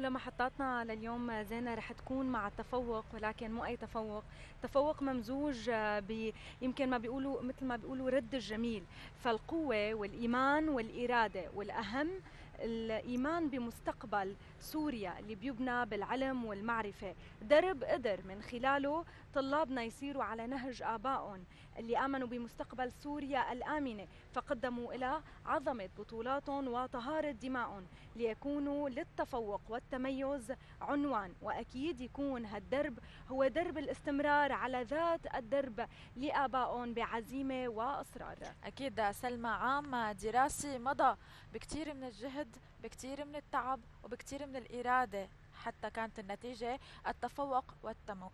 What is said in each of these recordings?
أولى محطاتنا لليوم زينة رح تكون مع التفوق ولكن مو أي تفوق. تفوق ممزوج ب يمكن ما بيقولوا مثل ما بيقولوا رد الجميل. فالقوة والإيمان والإرادة والأهم الإيمان بمستقبل سوريا اللي بيبنى بالعلم والمعرفة. درب قدر من خلاله طلابنا يسيروا على نهج آبائهم اللي آمنوا بمستقبل سوريا الآمنة فقدموا إلى عظمة بطولاتهم وطهارة دمائهم ليكونوا للتفوق والتميز عنوان. وأكيد يكون هالدرب هو درب الاستمرار على ذات الدرب لآبائهم بعزيمة وإصرار أكيد سلمى عام دراسي مضى بكثير من الجهد بكثير من التعب وبكثير من الإرادة. حتى كانت النتيجة التفوق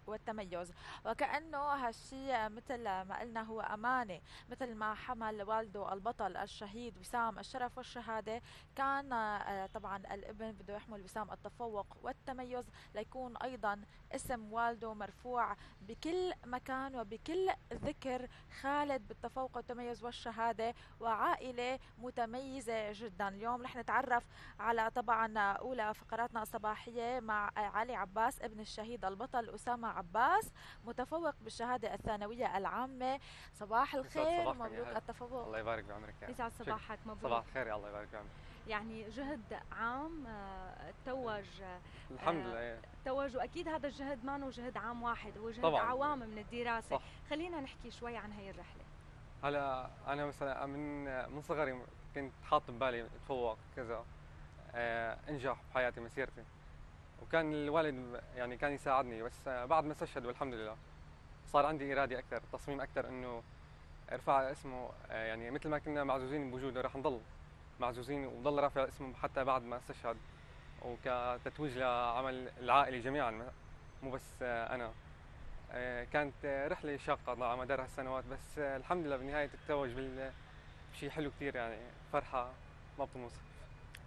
والتميز. وكأنه هالشيء مثل ما قلنا هو أمانة. مثل ما حمل والده البطل الشهيد وسام الشرف والشهادة كان آه، طبعا الابن بده يحمل وسام التفوق والتميز ليكون أيضا اسم والده مرفوع بكل مكان وبكل ذكر خالد بالتفوق والتميز والشهادة. وعائلة متميزة جدا. اليوم رح نتعرف على طبعا أولى فقراتنا الصباحية مع علي عباس ابن الشهيد البطل أسامة عباس متفوق بالشهادة الثانوية العامة. صباح الخير مبروك التفوق. الله يبارك بعمرك يسعد صباحك مبروك. صباح الخير الله يبارك بعمرك. يعني جهد عام آه، توج الحمد لله. آه، توج وأكيد هذا الجهد ما هو جهد عام واحد هو جهد طبعاً. عوام من الدراسة. صح. خلينا نحكي شوي عن هي الرحلة. هلا أنا مثلا من من صغري كنت حاط ببالي اتفوق كذا آه، انجح بحياتي مسيرتي. وكان الوالد يعني كان يساعدني بس بعد ما استشهد والحمد لله صار عندي إرادة أكثر تصميم أكثر إنه ارفع اسمه يعني مثل ما كنا معزوزين بوجوده رح نضل معزوزين وضل رافع اسمه حتى بعد ما استشهد وكتتويج لعمل العائلة جميعا مو بس أنا. كانت رحلة شاقة على مدار هالسنوات بس الحمد لله بالنهاية تتوج بشيء حلو كثير يعني فرحة ما بتنوصف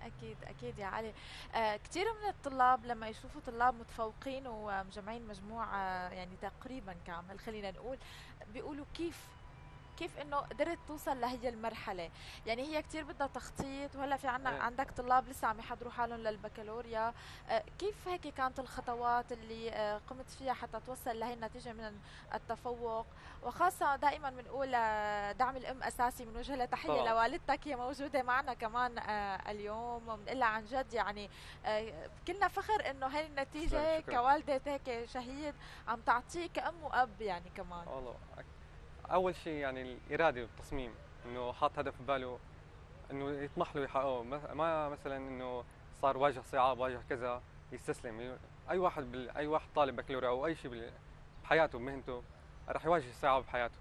أكيد أكيد يا علي. آه كثير من الطلاب لما يشوفوا طلاب متفوقين ومجمعين مجموعة يعني تقريبا كامل خلينا نقول بيقولوا كيف كيف إنه قدرت توصل لهي المرحلة؟ يعني هي كتير بدها تخطيط وهلأ في عنا أيه. عندك طلاب لسه عم يحضروا حالهم للبكالوريا. آه كيف هيك كانت الخطوات اللي آه قمت فيها حتى توصل لهي النتيجة من التفوق؟ وخاصة دائما بنقول آه دعم الأم أساسي من وجه تحيه لوالدتك هي موجودة معنا كمان اليوم. وبنقول عن جد يعني كلنا فخر إنه هاي النتيجة كوالدة هيك شهيد عم تعطيك كأم وأب يعني كمان. والله أول شيء يعني الإرادة والتصميم إنه حاط هدف بباله إنه يطمح له يحققه. ما مثلا إنه صار واجه صعاب واجه كذا يستسلم. أي واحد بال... أي واحد طالب بكالوريا أو أي شيء بحياته بمهنته رح يواجه صعاب بحياته.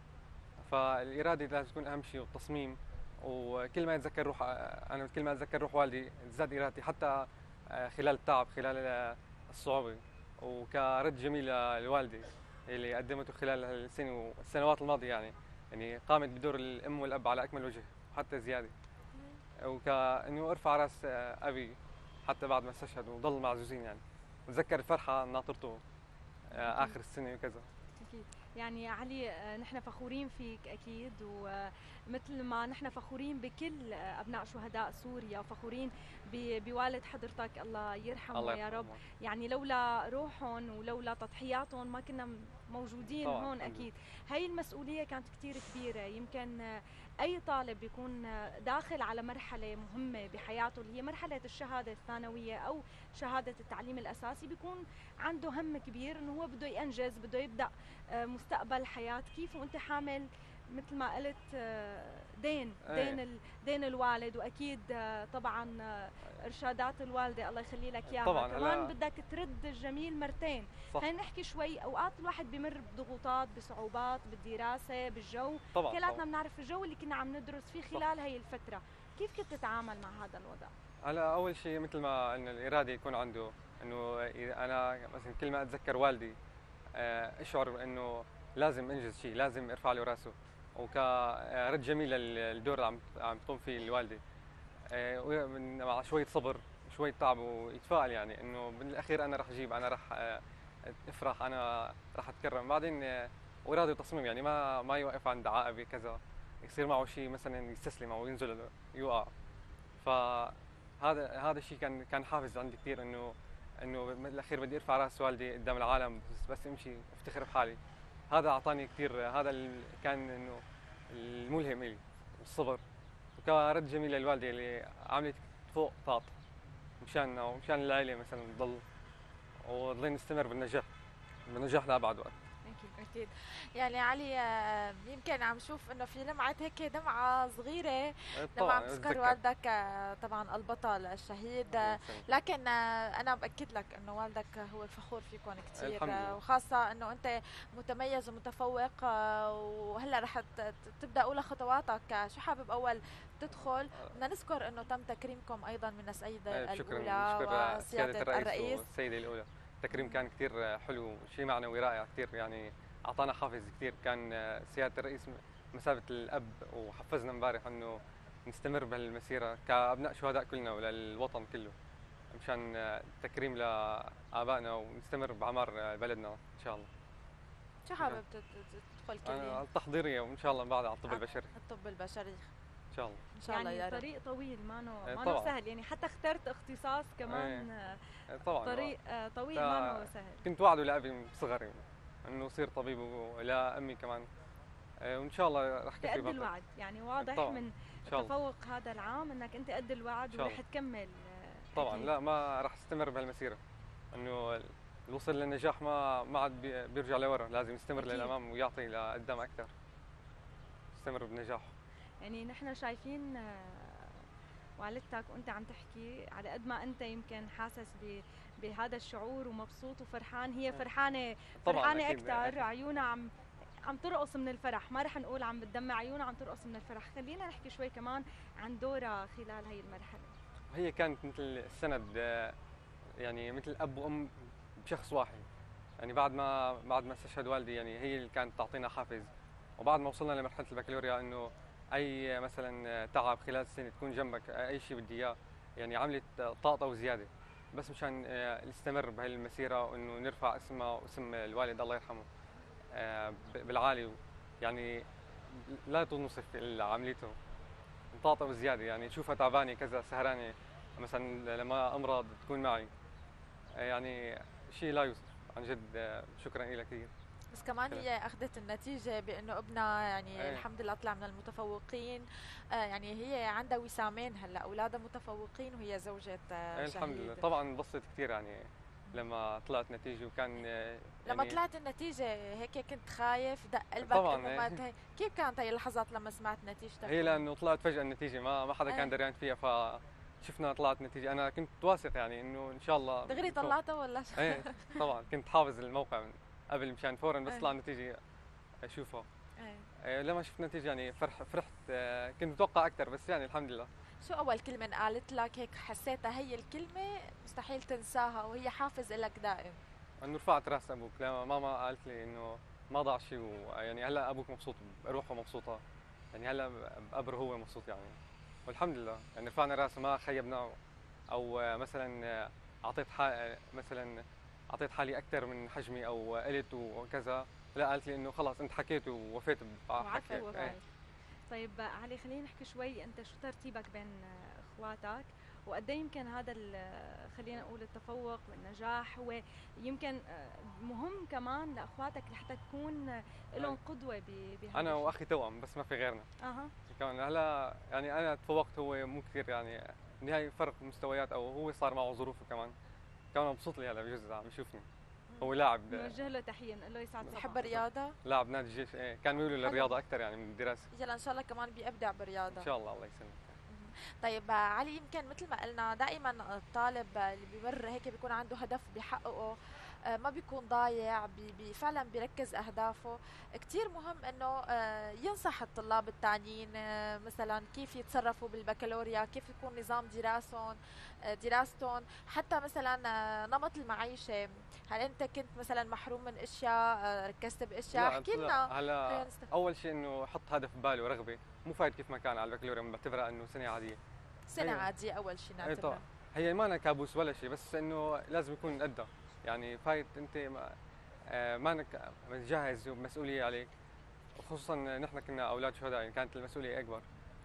فالإرادة لازم تكون أهم شيء والتصميم. وكل ما يتذكر روح أنا كل ما أتذكر روح والدي تزداد إرادتي حتى آه، خلال التعب خلال الصعوبة. وكرد جميل لوالدي. اللي قدمته خلال السنة والسنوات الماضية يعني. يعني قامت بدور الأم والأب على أكمل وجه وحتى زيادة. وكانه أرفع رأس أبي حتى بعد ما استشهد وضل معزوزين يعني. وتذكر الفرحة ناطرته آه، آخر السنة وكذا. أكيد. يعني علي آه، نحن فخورين فيك أكيد. ومثل ما نحن فخورين بكل أبناء شهداء سوريا وفخورين بوالد حضرتك الله يرحمه الله يا رب. يعني لولا روحهم ولولا تضحياتهم ما كنا موجودين طبعا. هون أكيد هاي المسؤولية كانت كثير كبيرة يمكن أي طالب بيكون داخل على مرحلة مهمة بحياته اللي هي مرحلة الشهادة الثانوية أو شهادة التعليم الأساسي بيكون عنده هم كبير إنه هو بده ينجز بده يبدأ مستقبل حياة كيف وأنت حامل مثل ما قلت آه، دين إيه. دين دين الوالد. وأكيد آه، طبعا إرشادات الوالدة الله يخلي لك إياها. طبعا كمان بدك ترد الجميل مرتين. خلينا نحكي شوي. أوقات الواحد بمر بضغوطات بصعوبات بالدراسة بالجو. طبعا كلاتنا بنعرف الجو اللي كنا عم ندرس فيه خلال صح. هي الفترة. كيف كنت تتعامل مع هذا الوضع؟ هلا أول شيء مثل ما قلنا الإرادة يكون عنده إنه أنا مثلا كل ما أتذكر والدي آه، أشعر إنه لازم أنجز شيء لازم ارفع له رأسه. وكرد جميل للدور اللي عم تقوم فيه الوالدة. آه، مع شوية صبر شوية تعب ويتفائل يعني إنه بالاخير أنا رح أجيب أنا رح آه، أفرح أنا رح أتكرم. بعدين واراده وتصميم يعني ما ما يوقف عند عائبه كذا. يصير معه شيء مثلا يستسلم أو ينزل يوقع. فهذا هذا الشيء كان كان حافز عندي كثير انه إنه بالاخير بدي أرفع رأس والدي قدام العالم بس بس امشي أفتخر بحالي. هذا أعطاني كثير هذا كان إنه الملهم لي الصبر وكرد جميل للوالدة اللي عملت فوق طاقة مشاننا ومشان العائله مثلا تضل وضلين نستمر بالنجاح بالنجاح لأبعد وقت. أكيد. يعني علي آه، يمكن عم شوف إنه في لمعه هيك دمعه صغيرة إيه، لما عم تذكر والدك آه، طبعا البطل الشهيد. آه، لكن أنا بأكد لك إنه والدك هو فخور فيكم كثير وخاصة إنه أنت متميز ومتفوق وهلأ رح تبدأ أولى خطواتك. شو حابب أول؟ تدخل. بدنا نذكر إنه تم تكريمكم أيضا من السيدة الأولى وسيادة الرئيس والسيدة الأولى. التكريم كان كثير حلو شيء معنوي رائع كثير يعني أعطانا حافز كثير. كان سيادة الرئيس مسابه الأب وحفزنا امبارح إنه نستمر بهالمسيرة كأبناء شهداء كلنا وللوطن كله مشان التكريم لآبائنا ونستمر بإعمار بلدنا إن شاء الله. شو حابب تدخل كليه؟ التحضيرية وإن شاء الله بعد على الطب البشري. الطب البشري. إن شاء الله. إن شاء الله يعني طريق طويل ما نو ما نو سهل. يعني حتى اخترت اختصاص كمان إيه. طبعا طريق آه، طويل ما نو سهل. كنت وعده لابي من صغري إنه يصير طبيب ولامي كمان. آه، وإن شاء الله رح كفي قد الوعد. يعني واضح طبعا. من التفوق هذا العام إنك أنت قد الوعد ورح تكمل آه، طبعا. أكيد. لا ما رح أستمر بهالمسيرة. إنه الوصول للنجاح ما ما عاد بيرجع لورا. لازم يستمر أكيد. للأمام ويعطي لقدام أكثر. يستمر بنجاحه. يعني نحن شايفين آه، والدتك وأنت عم تحكي على قد ما أنت يمكن حاسس بهذا الشعور ومبسوط وفرحان. هي فرحانه فرحانة أكثر عيونها عم عم ترقص من الفرح. ما رح نقول عم بتدمع عيونها عم ترقص من الفرح. خلينا نحكي شوي كمان عن دورها خلال هي المرحلة. هي كانت مثل السند آه، يعني مثل أب وأم بشخص واحد. يعني بعد ما بعد ما استشهد والدي يعني هي اللي كانت تعطينا حافز. وبعد ما وصلنا لمرحلة البكالوريا إنه أي مثلا تعب خلال السنة تكون جنبك أي شيء بدي إياه. يعني عملت طاقة وزيادة. بس مشان آه، نستمر بهي المسيره وإنه نرفع اسمها واسم الوالد الله يرحمه آه، بالعالي. يعني لا تنصف عملته طاقة وزيادة. يعني شوفها تعبانة كذا سهرانة. مثلا لما امرض تكون معي آه، يعني شيء لا يوصف. عن جد شكرا لك كثير. بس كمان هي أخذت النتيجة بأنه ابنها يعني أيه. الحمد لله طلع من المتفوقين. آه يعني هي عندها وسامين هلأ أولادها متفوقين وهي زوجة آه الحمد لله. طبعا انبسطت كثير يعني لما طلعت نتيجة وكان يعني لما طلعت النتيجة هيك كنت خايف دق قلبك طبعا إيه. كيف كانت هي اللحظات لما سمعت نتيجتك؟ هي لأنه طلعت فجأة النتيجة ما ما حدا كان إيه. دريان فيها ف شفنا طلعت نتيجة. أنا كنت واثق يعني إنه إن شاء الله دغري طلعتها ولا؟ إيه طبعا كنت حافظ الموقع من قبل مشان فورا بس طلع النتيجه اشوفها إيه. لما شفت النتيجه يعني فرح فرحت آه، كنت متوقع أكثر بس يعني الحمد لله. شو أول كلمة قالت لك؟ هيك حسيتها هي الكلمة مستحيل تنساها وهي حافز لك دائم. إنه رفعت رأس أبوك لما ماما قالت لي إنه ما ضاع شيء ويعني هلأ أبوك مبسوط روحه مبسوطة. يعني هلأ بقبره هو مبسوط يعني. والحمد لله. يعني رفعنا راسه ما خيبناه. أو مثلا أعطيت مثلا أعطيت حالي أكثر من حجمي أو قلت وكذا. لا قالت لي إنه خلاص أنت حكيت ووفيت بحكي. إيه. طيب علي خلينا نحكي شوي. أنت شو ترتيبك بين إخواتك؟ وقد إيه يمكن هذا خلينا نقول التفوق والنجاح هو يمكن مهم كمان لإخواتك لحتى تكون لهم قدوة بهذا أنا وأخي توأم بس ما في غيرنا. أها. كمان هلا يعني أنا تفوقت هو مو كثير يعني نهاية فرق مستويات أو هو صار معه ظروفه كمان. كان مبسوط لي هلا بجوز عم يشوفني. هو لاعب نوجه له تحية نقول له يسعد صباحك بحب الرياضة؟ لاعب نادي الجيش إيه كان ميوله للرياضه أكثر يعني من الدراسة. يلا إن شاء الله كمان بيبدع بالرياضة. إن شاء الله الله يسلمك. طيب علي يمكن مثل ما قلنا دائما الطالب اللي بيمر هيك بيكون عنده هدف بيحققه آه، ما بيكون ضايع بي بي فعلا بيركز أهدافه. كثير مهم إنه آه، ينصح الطلاب الثانيين آه، مثلا كيف يتصرفوا بالبكالوريا كيف يكون نظام دراسهم دراستهم. حتى مثلا نمط المعيشة. هل أنت كنت مثلا محروم من أشياء ركزت بأشياء؟ احكي لنا. هلا أول شيء إنه حط هدف بباله ورغبه مو فايد كيف ما كان على البكالوريا بعتبرها إنه سنة عادية. سنة عادية أول شيء نعتبرها هي ما أنا كابوس ولا شيء بس إنه لازم يكون قدها يعني فايت انت ما آه، مانك متجهز ومسؤولية عليك. وخصوصا نحن كنا أولاد شهداء يعني كانت المسؤولية أكبر.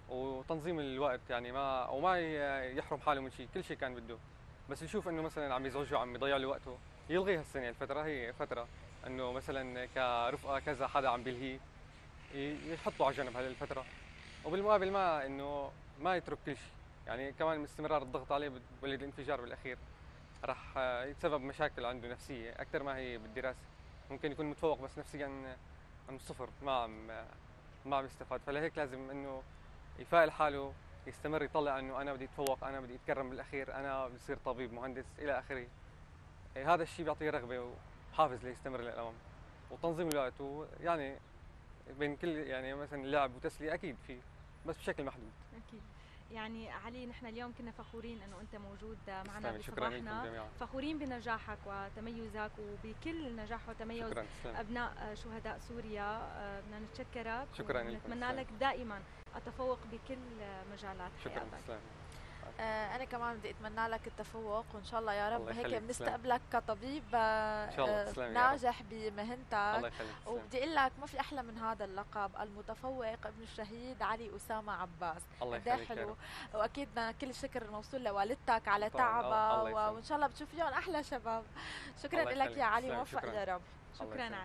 وتنظيم الوقت يعني ما وما يحرم حاله من شيء كل شيء كان بده. بس يشوف إنه مثلا عم يزوجه عم يضيع له وقته. يلغي هالسنه الفترة هي فترة. إنه مثلا كرفقة كذا حدا عم بيلهي يحطه على جنب هذه الفترة وبالمقابل ما إنه ما يترك كل شيء يعني كمان استمرار الضغط عليه بولد الانفجار بالأخير. راح يتسبب مشاكل عنده نفسية أكثر ما هي بالدراسة. ممكن يكون متفوق بس نفسيا عم صفر ما عم ما عم يستفاد. فلهيك لازم إنه يفائل حاله يستمر يطلع إنه أنا بدي أتفوق أنا بدي أتكرم بالأخير أنا بصير طبيب مهندس إلى آخره. إيه، هذا الشيء بيعطيه رغبة وحافز ليستمر للأمام. وتنظيم الوقت ويعني بين كل يعني مثلا لعب وتسلية أكيد في بس بشكل محدود. أكيد. يعني علي نحن اليوم كنا فخورين إنه أنت موجود معنا بصباحنا. فخورين بنجاحك وتميزك وبكل نجاح وتميز شكرا. أبناء شهداء سوريا. آه، بدنا نتشكرك شكرا ونتمنى لك دائما التفوق بكل مجالات شكرا حياتك. آه أنا كمان بدي أتمنى لك التفوق وإن شاء الله يا رب هيك بنستقبلك كطبيب آه ناجح بمهنتك. الله يخليك وبدي أقول لك ما في أحلى من هذا اللقب. المتفوق ابن الشهيد علي أسامة عباس. الله يخليك حلو وأكيد كل الشكر موصول لوالدتك على تعبها وإن شاء الله بتشوف فيهم أحلى شباب. شكرا لك يا علي موفق يا رب. شكرا علي